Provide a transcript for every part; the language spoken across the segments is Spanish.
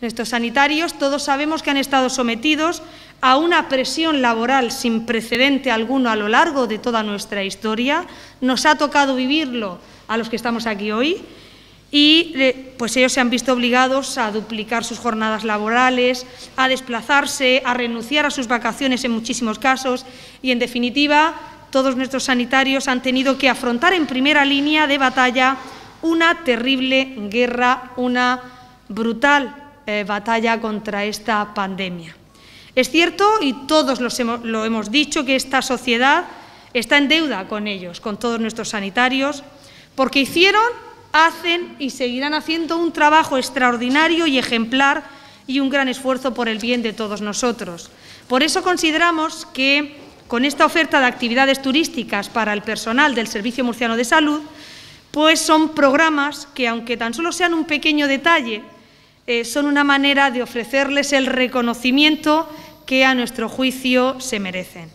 Nuestros sanitarios todos sabemos que han estado sometidos a una presión laboral sin precedente alguno a lo largo de toda nuestra historia. Nos ha tocado vivirlo a los que estamos aquí hoy y eh, pues ellos se han visto obligados a duplicar sus jornadas laborales, a desplazarse, a renunciar a sus vacaciones en muchísimos casos y, en definitiva, todos nuestros sanitarios han tenido que afrontar en primera línea de batalla una terrible guerra, una brutal eh, batalla contra esta pandemia. Es cierto, y todos lo hemos dicho, que esta sociedad está en deuda con ellos, con todos nuestros sanitarios, porque hicieron, hacen y seguirán haciendo un trabajo extraordinario y ejemplar y un gran esfuerzo por el bien de todos nosotros. Por eso consideramos que con esta oferta de actividades turísticas para el personal del Servicio Murciano de Salud, pues son programas que, aunque tan solo sean un pequeño detalle eh, son una manera de ofrecerles el reconocimiento que a nuestro juicio se merecen.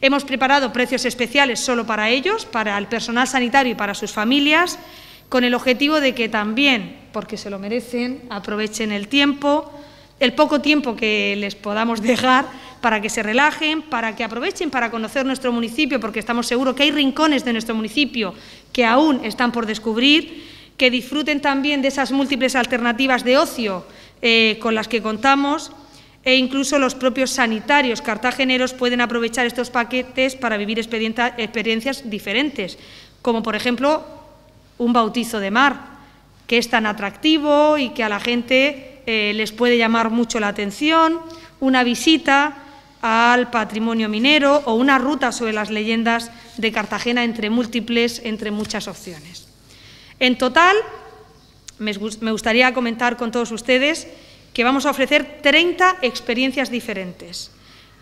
Hemos preparado precios especiales solo para ellos, para el personal sanitario y para sus familias, con el objetivo de que también, porque se lo merecen, aprovechen el tiempo, el poco tiempo que les podamos dejar para que se relajen, para que aprovechen para conocer nuestro municipio, porque estamos seguros que hay rincones de nuestro municipio que aún están por descubrir que disfruten también de esas múltiples alternativas de ocio eh, con las que contamos e incluso los propios sanitarios cartageneros pueden aprovechar estos paquetes para vivir experiencias diferentes, como por ejemplo un bautizo de mar, que es tan atractivo y que a la gente eh, les puede llamar mucho la atención, una visita al patrimonio minero o una ruta sobre las leyendas de Cartagena entre múltiples, entre muchas opciones. En total, me gustaría comentar con todos ustedes que vamos a ofrecer 30 experiencias diferentes,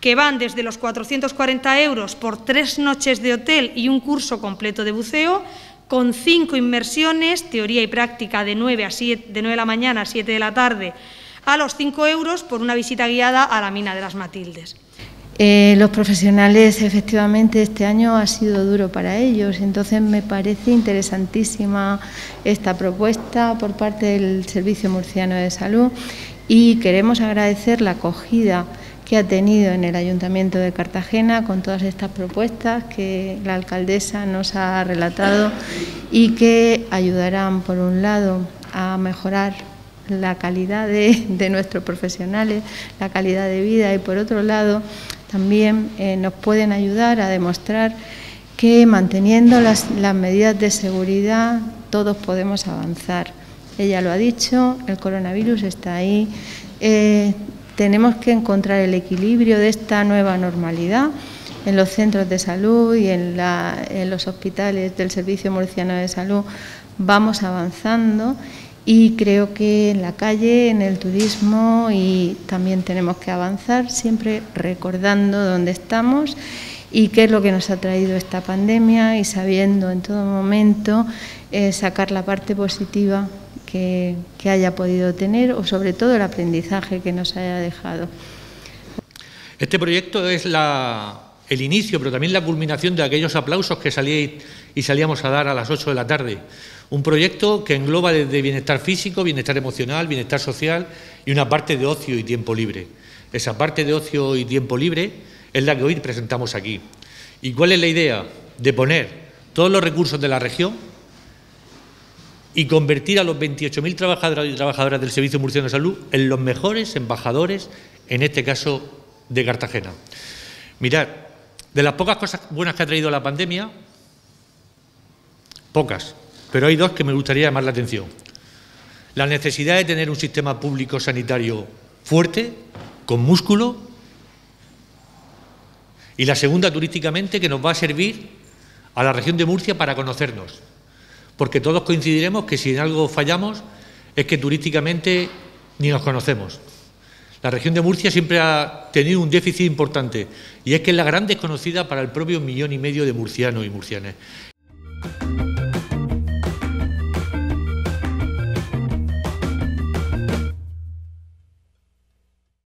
que van desde los 440 euros por tres noches de hotel y un curso completo de buceo, con cinco inmersiones, teoría y práctica de 9, a de 9 de la mañana a 7 de la tarde, a los 5 euros por una visita guiada a la mina de las Matildes. Eh, los profesionales, efectivamente, este año ha sido duro para ellos, entonces me parece interesantísima esta propuesta por parte del Servicio Murciano de Salud y queremos agradecer la acogida que ha tenido en el Ayuntamiento de Cartagena con todas estas propuestas que la alcaldesa nos ha relatado y que ayudarán, por un lado, a mejorar la calidad de, de, nuestros profesionales, la calidad de vida y por otro lado también eh, nos pueden ayudar a demostrar que manteniendo las, medidas de seguridad todos podemos avanzar. Ella lo ha dicho, el coronavirus está ahí. Eh, tenemos que encontrar el equilibrio de esta nueva normalidad en los centros de salud y en, en los hospitales del Servicio Murciano de Salud. Vamos avanzando y creo que en la calle, en el turismo y también tenemos que avanzar siempre recordando dónde estamos y qué es lo que nos ha traído esta pandemia y sabiendo en todo momento eh, sacar la parte positiva que, haya podido tener o sobre todo el aprendizaje que nos haya dejado. Este proyecto es la, el inicio, pero también la culminación de aquellos aplausos que salí y salíamos a dar a las 8 de la tarde un proyecto que engloba desde bienestar físico, bienestar emocional, bienestar social y una parte de ocio y tiempo libre. Esa parte de ocio y tiempo libre es la que hoy presentamos aquí. ¿Y cuál es la idea? De poner todos los recursos de la región y convertir a los 28.000 trabajadores y trabajadoras del Servicio Murciano de Salud en los mejores embajadores, en este caso de Cartagena. Mirad, de las pocas cosas buenas que ha traído la pandemia, pocas, pero hay dos que me gustaría llamar la atención. La necesidad de tener un sistema público sanitario fuerte, con músculo, y la segunda, turísticamente, que nos va a servir a la región de Murcia para conocernos, porque todos coincidiremos que si en algo fallamos es que turísticamente ni nos conocemos. La región de Murcia siempre ha tenido un déficit importante y es que es la gran desconocida para el propio millón y medio de murcianos y murcianas.